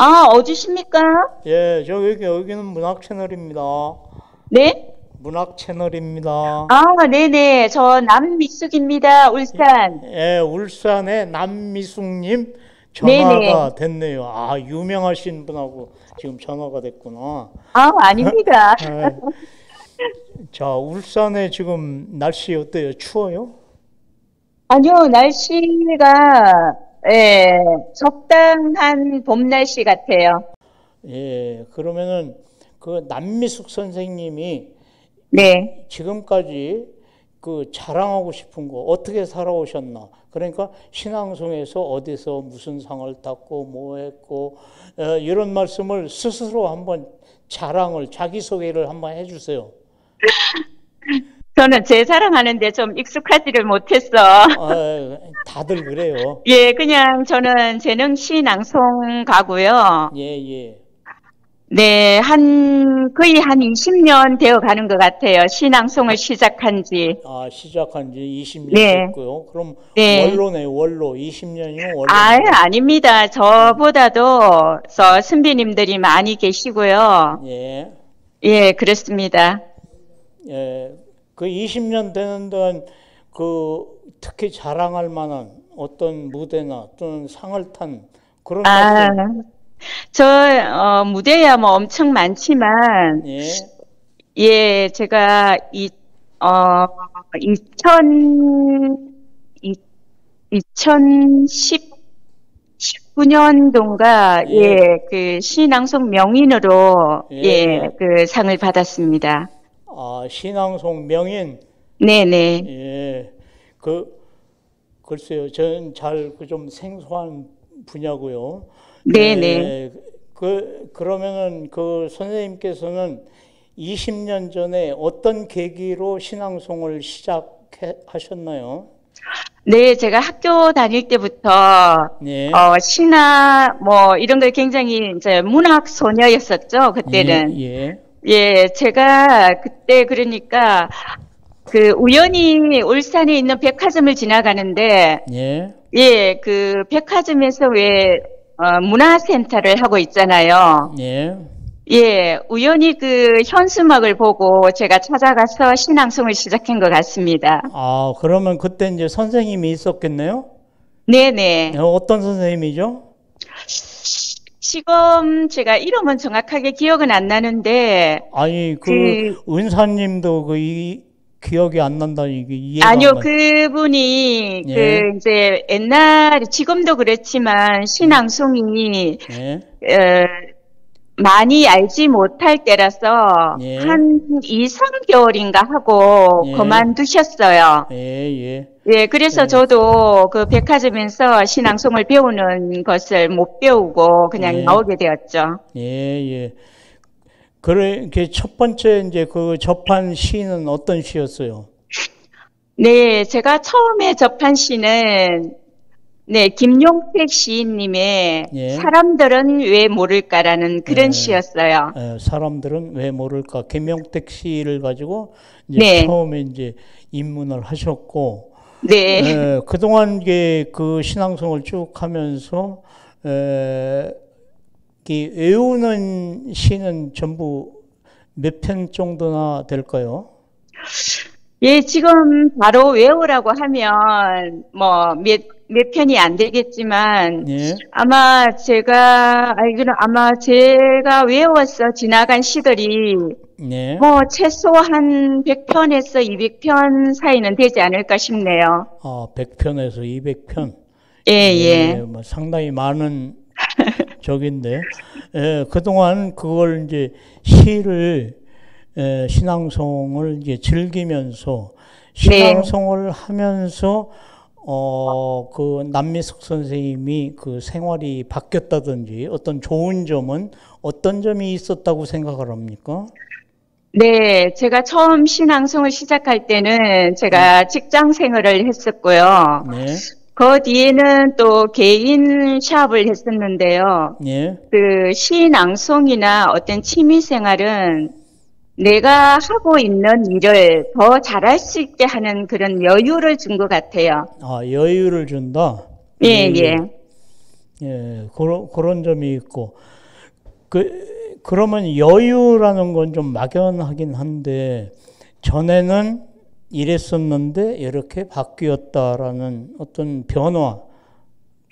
아, 어디십니까? 예, 저 여기 여기는 문학 채널입니다. 네? 문학 채널입니다. 아, 네네. 저 남미숙입니다. 울산. 예, 울산의 남미숙님 전화가 됐네요. 아, 유명하신 분하고 지금 전화가 됐구나. 아, 아닙니다. 예. 자, 울산에 지금 날씨 어때요? 추워요? 아니요, 날씨가, 예, 적당한 봄 날씨 같아요. 예, 그러면은 그 남미숙 선생님이 네. 지금까지 그 자랑하고 싶은 거 어떻게 살아오셨나? 그러니까 신앙송에서 어디서 무슨 상을 탔고 뭐 했고 어, 이런 말씀을 스스로 한번 자랑을 자기 소개를 한번 해주세요. 저는 제 사랑하는데 좀 익숙하지를 못했어. 아, 다들 그래요. 예, 그냥 저는 재능시 낭송 가고요. 예, 예. 네, 한, 거의 한 20년 되어 가는 것 같아요. 시낭송을 시작한 지. 아, 시작한 지 20년 네. 됐고요. 그럼 네. 원로네, 원로. 20년이면 원로. 아, 아닙니다. 저보다도 저 선배님들이 많이 계시고요. 예. 예, 그렇습니다. 예, 그 20년 되는 동안 그 특히 자랑할 만한 어떤 무대나 또는 상을 탄 그런 아, 저, 어, 무대야 뭐 엄청 많지만, 예, 예, 제가 이, 어, 2000, 2010, 19년도인가, 예. 예, 그 시낭송 명인으로, 예. 예, 그 상을 받았습니다. 아 신앙송 명인, 네네. 예, 그 글쎄요, 저는 잘 그 좀 생소한 분야고요. 네네. 예, 그 그러면은 그 선생님께서는 20년 전에 어떤 계기로 신앙송을 시작하셨나요? 네, 제가 학교 다닐 때부터, 네. 어, 신화, 뭐, 이런 걸 굉장히 이제 문학 소녀였었죠, 그때는. 예, 예. 예, 제가 그때 그러니까 그 우연히 울산에 있는 백화점을 지나가는데 예. 예, 그 백화점에서 왜 어, 문화센터를 하고 있잖아요. 예. 예, 우연히 그 현수막을 보고 제가 찾아가서 신앙송을 시작한 것 같습니다. 아, 그러면 그때 이제 선생님이 있었겠네요? 네네. 어, 어떤 선생님이죠? 지금 제가 이름은 정확하게 기억은 안 나는데 아니, 그, 그- 은사님도 그, 이, 기억이 안 난다니, 이게 이해가 아니요, 안 가. 그분이 예. 그 이제 옛날 지금도 그렇지만 신앙송이 예. 어, 많이 알지 못할 때라서 예. 한 2, 3개월인가 하고 예. 그만두셨어요. 예, 예. 예, 그래서 저도 그 백화점에서 신앙송을 배우는 것을 못 배우고 그냥 예. 나오게 되었죠. 예, 예. 그래, 그첫 번째 이제 그 접한 시는 어떤 시였어요? 네, 제가 처음에 접한 시는 네, 김용택 시인님의 예. 사람들은 왜 모를까라는 그런 예. 시였어요. 에, 사람들은 왜 모를까? 김용택 시를 가지고 이제 네. 처음에 이제 입문을 하셨고, 네. 에, 그동안 이게 그 신앙송을 쭉 하면서 에, 이 외우는 시는 전부 몇 편 정도나 될까요? 예, 지금 바로 외우라고 하면 뭐 몇, 몇 편이 안 되겠지만 예, 아마 제가 알기로 아마 제가 외워서 지나간 시들이 예. 뭐 최소 한 100편에서 200편 사이는 되지 않을까 싶네요. 아, 100편에서 200편. 예, 예. 뭐 상당히 많은 적인데, 예, 그동안 그걸 이제 시를, 에, 신앙송을 이제 즐기면서, 신앙송을 하면서, 어, 그 남미숙 선생님이 그 생활이 바뀌었다든지 어떤 좋은 점은 어떤 점이 있었다고 생각을 합니까? 네, 제가 처음 신앙송을 시작할 때는 제가 직장 생활을 했었고요. 네, 그 뒤에는 또 개인 샵을 했었는데요. 예, 그 시낭송이나 어떤 취미 생활은 내가 하고 있는 일을 더 잘할 수 있게 하는 그런 여유를 준 것 같아요. 아, 여유를 준다? 예, 예. 예, 그런, 그런 점이 있고. 그, 그러면 여유라는 건 좀 막연하긴 한데, 전에는 이랬었는데, 이렇게 바뀌었다라는 어떤 변화,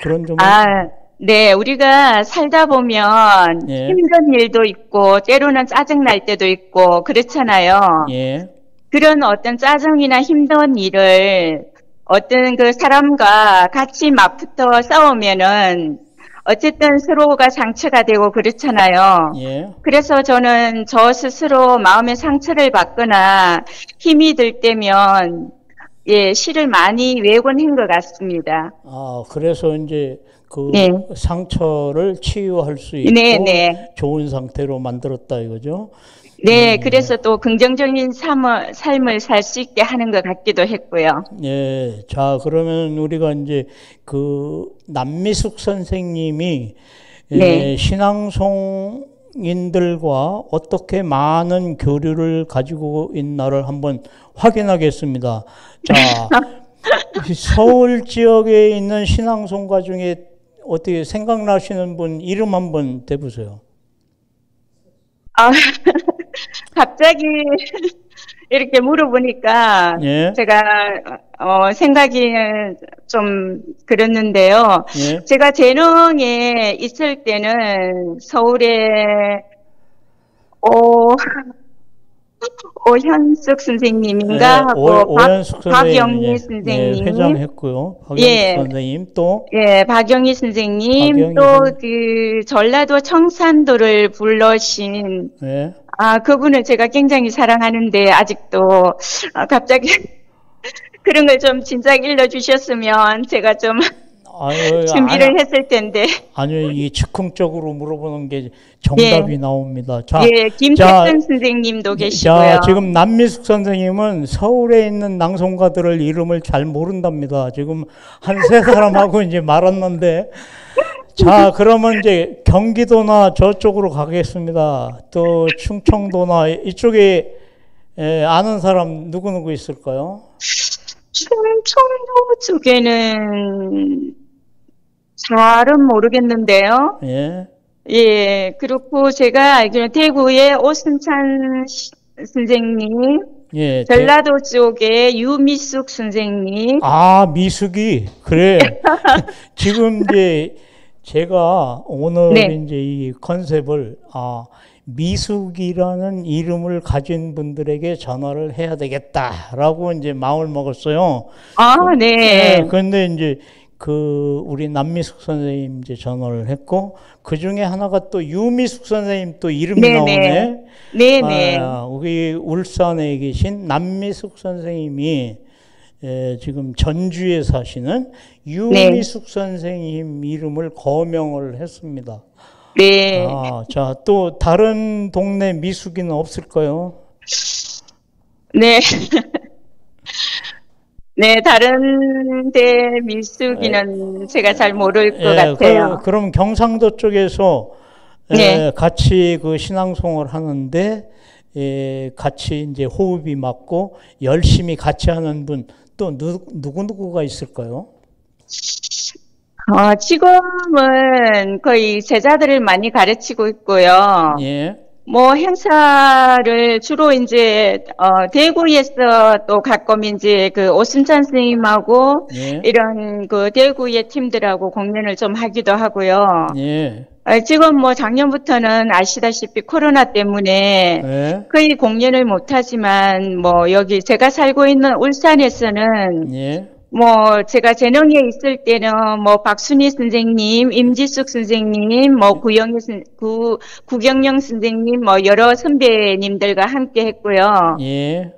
그런 점은. 아, 네, 우리가 살다 보면 예. 힘든 일도 있고, 때로는 짜증 날 때도 있고, 그렇잖아요. 예, 그런 어떤 짜증이나 힘든 일을 어떤 그 사람과 같이 맞붙어 싸우면은 어쨌든 서로가 상처가 되고 그렇잖아요. 예, 그래서 저는 저 스스로 마음의 상처를 받거나 힘이 들 때면 예, 시를 많이 외곤 한 것 같습니다. 아, 그래서 이제 그 네. 상처를 치유할 수 있고, 네, 네. 좋은 상태로 만들었다 이거죠. 네, 그래서 또 긍정적인 삶을, 삶을 살 수 있게 하는 것 같기도 했고요. 예, 자, 그러면 우리가 이제 그 남미숙 선생님이 예, 네. 신앙송인들과 어떻게 많은 교류를 가지고 있나를 한번 확인하겠습니다. 자, 이 서울 지역에 있는 신앙송가 중에 어떻게 생각나시는 분 이름 한번 대보세요. 아, 갑자기 이렇게 물어보니까 예, 제가 어, 생각이 좀 그랬는데요. 예, 제가 재능에 있을 때는 서울에 오, 오현숙 선생님인가 예, 하고 오- 오현숙 박, 박영희 선생님, 예, 선생님, 회장했고요. 박영희 예. 선생님 또 예, 박영희 선생님, 또. 그 전라도 청산도를 불러신 예. 아, 그분을 제가 굉장히 사랑하는데 아직도 아, 갑자기 그런 걸 좀 진작 일러 주셨으면 제가 좀 아유, 준비를 아니, 했을 텐데. 아니요, 이 즉흥적으로 물어보는 게 정답이 나옵니다. 자, 예, 김태근 선생님도 계시고요. 자, 지금 남미숙 선생님은 서울에 있는 낭송가들을 이름을 잘 모른답니다. 지금 한 세 사람하고 이제 말았는데, 자, 그러면 이제 경기도나 저쪽으로 가겠습니다. 또 충청도나 이쪽에 에, 아는 사람 누구누구 있을까요? 충청도 쪽에는 잘은 모르겠는데요. 예, 예, 그렇고 제가 알기로는 대구의 오순찬 시- 선생님, 예. 대- 전라도 쪽에 유미숙 선생님, 아, 미숙이. 그래. 지금 이제 제가 오늘 네. 이제 이 컨셉을 아, 미숙이라는 이름을 가진 분들에게 전화를 해야 되겠다라고 이제 마음을 먹었어요. 아, 네. 그런데 이제 그 우리 남미숙 선생님 이제 전화를 했고 그 중에 하나가 또 유미숙 선생님 또 이름이 네네. 나오네. 네네. 아, 우리 울산에 계신 남미숙 선생님이 에, 지금 전주에 사시는 유미숙 선생님 이름을 거명을 했습니다. 네. 아, 자, 또 다른 동네 미숙이는 없을까요? 네. 네, 다른 데 밀수기는 제가 잘 모를 것 같아요. 그, 럼 경상도 쪽에서 에, 네. 같이 그 신앙송을 하는데 에, 같이 이제 호흡이 맞고 열심히 같이 하는 분 또 누구 누구가 있을까요? 어, 지금은 거의 제자들을 많이 가르치고 있고요. 예. 뭐 행사를 주로 이제 어, 대구에서 또 가끔 이제 그 오순찬 선생님하고 예. 이런 그 대구의 팀들하고 공연을 좀 하기도 하고요. 예. 아, 지금 뭐 작년부터는 아시다시피 코로나 때문에 예. 거의 공연을 못 하지만 뭐 여기 제가 살고 있는 울산에서는 예. 뭐 제가 재능에 있을 때는 뭐 박순희 선생님, 임지숙 선생님, 뭐 구영희 선, 구, 구경영 선생님, 뭐 여러 선배님들과 함께 했고요. 예.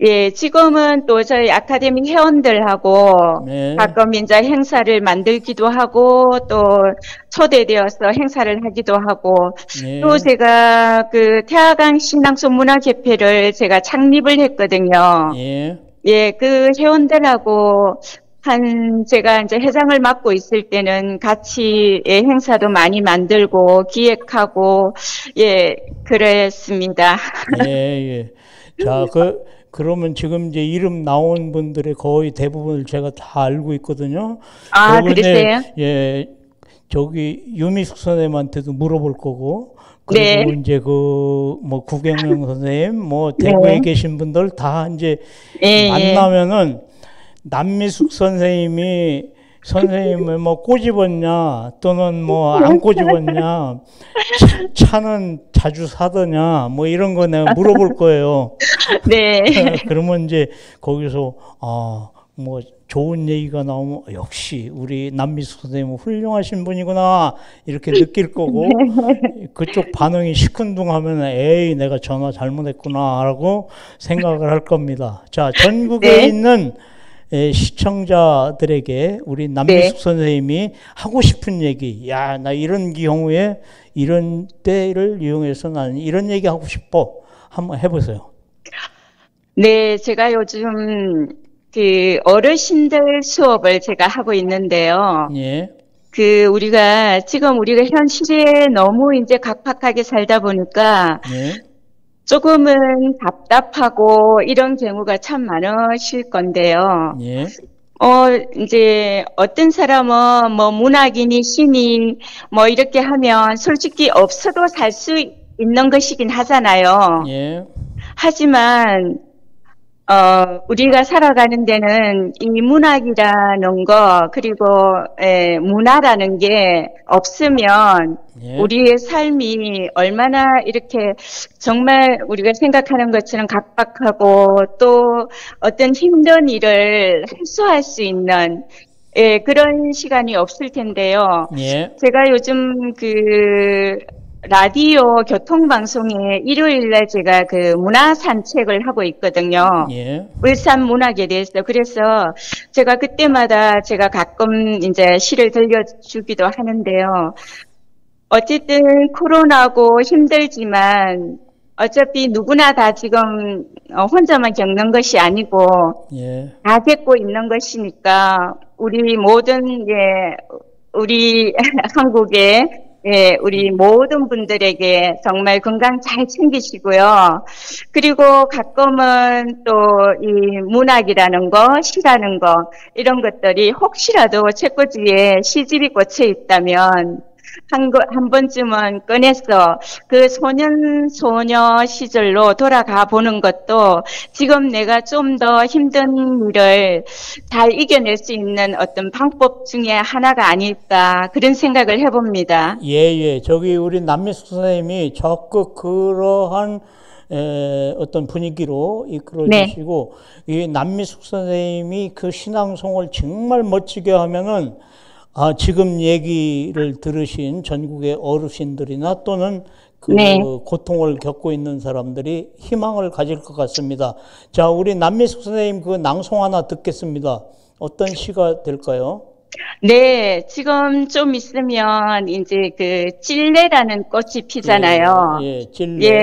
예, 지금은 또 저희 아카데미 회원들하고 네. 가끔 이제 행사를 만들기도 하고 또 초대되어서 행사를 하기도 하고 예. 또 제가 그 태화강 신앙 소 문화협회를 제가 창립을 했거든요. 예. 예, 그 회원들하고 한 제가 이제 회장을 맡고 있을 때는 같이 예, 행사도 많이 만들고 기획하고 예, 그랬습니다. 예, 예. 자, 그, 그러면 지금 이제 이름 나온 분들의 거의 대부분을 제가 다 알고 있거든요. 아, 그러세요? 예. 저기 유미숙 선생님한테도 물어볼 거고 그리고 네. 이제 그 뭐 구경영 선생님 뭐 대구에 네. 계신 분들 다 이제 예, 예. 만나면은 남미숙 선생님이 선생님을 뭐 꼬집었냐 또는 뭐 안 꼬집었냐 차, 차는 자주 사더냐 뭐 이런 거 내가 물어볼 거예요. 네. 그러면 이제 거기서 아뭐 좋은 얘기가 나오면 역시 우리 남미숙 선생님은 훌륭하신 분이구나 이렇게 느낄 거고 그쪽 반응이 시큰둥하면 에이 내가 전화 잘못했구나라고 생각을 할 겁니다. 자 전국에 네. 있는 에, 시청자들에게 우리 남미숙 선생님이 하고 싶은 얘기, 야, 나 이런 경우에 이런 때를 이용해서 나는 이런 얘기 하고 싶어. 한번 해보세요. 네, 제가 요즘 그 어르신들 수업을 제가 하고 있는데요. 예, 그 우리가 지금 우리가 현 시대에 너무 이제 각박하게 살다 보니까 예, 조금은 답답하고 이런 경우가 참 많으실 건데요. 예, 어, 이제 어떤 사람은 뭐 문학인이 신이 뭐 이렇게 하면 솔직히 없어도 살 수 있는 것이긴 하잖아요. 예, 하지만 어, 우리가 살아가는 데는 이 문학이라는 거, 그리고, 에, 문화라는 게 없으면 예, 우리의 삶이 얼마나 이렇게 정말 우리가 생각하는 것처럼 각박하고 또 어떤 힘든 일을 해소할 수 있는 예, 그런 시간이 없을 텐데요. 예, 제가 요즘 그 라디오 교통방송에 일요일날 제가 그 문화 산책을 하고 있거든요. 예, 울산 문학에 대해서. 그래서 제가 그때마다 제가 가끔 이제 시를 들려주기도 하는데요. 어쨌든 코로나고 힘들지만 어차피 누구나 다 지금 어, 혼자만 겪는 것이 아니고 예, 다 겪고 있는 것이니까 우리 모든 예 우리 한국의 예 우리 모든 분들에게 정말 건강 잘 챙기시고요. 그리고 가끔은 또 이 문학이라는 거, 시라는 거 이런 것들이 혹시라도 책꽂이에 시집이 꽂혀 있다면 한, 거, 한 번쯤은 꺼내서 그 소년, 소녀 시절로 돌아가 보는 것도 지금 내가 좀 더 힘든 일을 잘 이겨낼 수 있는 어떤 방법 중에 하나가 아닐까 그런 생각을 해봅니다. 예, 예. 저기 우리 남미숙 선생님이 적극 그러한 에, 어떤 분위기로 이끌어 네. 주시고 이 남미숙 선생님이 그 신앙송을 정말 멋지게 하면은 아, 지금 얘기를 들으신 전국의 어르신들이나 또는 그 네. 고통을 겪고 있는 사람들이 희망을 가질 것 같습니다. 자, 우리 남미숙 선생님 그 낭송 하나 듣겠습니다. 어떤 시가 될까요? 네, 지금 좀 있으면 이제 그 찔레라는 꽃이 피잖아요. 예, 예, 찔레. 예,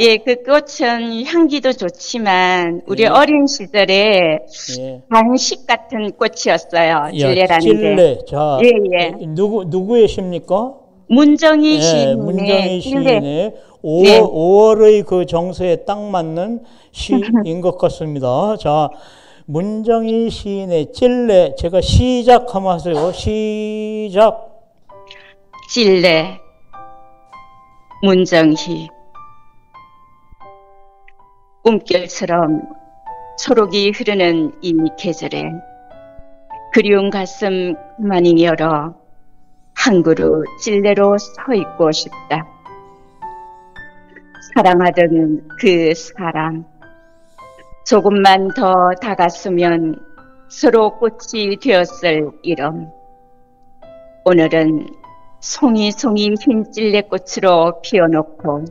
예, 그 꽃은 향기도 좋지만 우리 예. 어린 시절에 예. 간식 같은 꽃이었어요. 야, 찔레라는 게. 찔레. 자, 예, 예. 누구 누구의 시입니까? 문정희 예, 시인의 문정희. 시인의 5월, 네. 5월의 그 정서에 딱 맞는 시인 것 같습니다. 자, 문정희 시인의 찔레. 제가 시작하면 하세요. 시작. 찔레. 문정희. 꿈결처럼 초록이 흐르는 이 계절에 그리운 가슴 그만이 열어 한 그루 찔레로 서 있고 싶다. 사랑하던 그 사랑. 조금만 더 다갔으면 서로 꽃이 되었을 이름. 오늘은 송이송이 흰 찔레꽃으로 피워놓고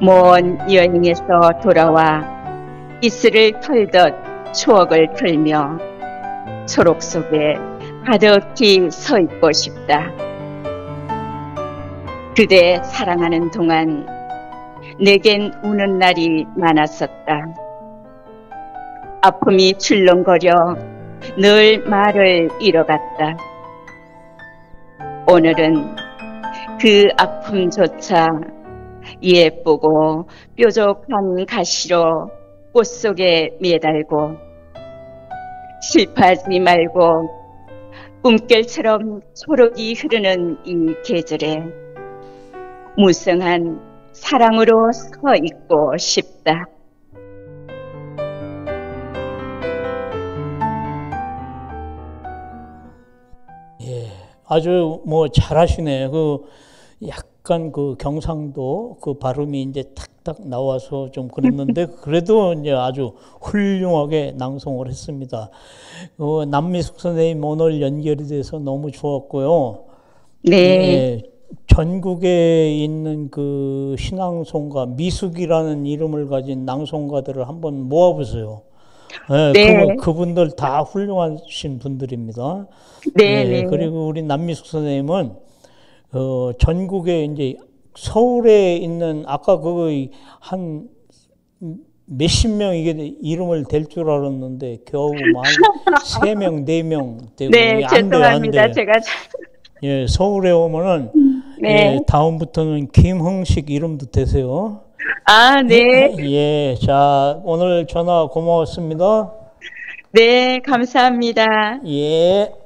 먼 여행에서 돌아와 이슬을 털듯 추억을 틀며 초록 속에 가득히 서 있고 싶다. 그대 사랑하는 동안 내겐 우는 날이 많았었다. 아픔이 출렁거려 늘 말을 잃어갔다. 오늘은 그 아픔조차 예쁘고 뾰족한 가시로 꽃 속에 매달고 슬퍼하지 말고 꿈결처럼 초록이 흐르는 이 계절에 무성한 사랑으로 서 있고 싶다. 예, 아주 뭐 잘하시네. 그 약간 그 경상도 그 발음이 이제 탁탁 나와서 좀 그랬는데 그래도 이제 아주 훌륭하게 낭송을 했습니다. 어, 남미숙 선생님 오늘 연결이 돼서 너무 좋았고요. 네, 예, 전국에 있는 그 신앙송가 미숙이라는 이름을 가진 낭송가들을 한번 모아보세요. 예, 네. 그, 그분들 다 훌륭하신 분들입니다. 네, 예, 네. 그리고 우리 남미숙 선생님은 어, 전국에 이제 서울에 있는 아까 그한 몇십 명 이게 이름을 댈줄 알았는데 겨우 한세 명, 네 명 되고 네, 이게 안 돼요, 안 죄송합니다. 돼요. 제가 잘- 예, 서울에 오면은 네. 예, 다음부터는 김흥식 이름도 되세요. 아, 네, 예, 자 오늘 전화 고마웠습니다. 네, 감사합니다. 예.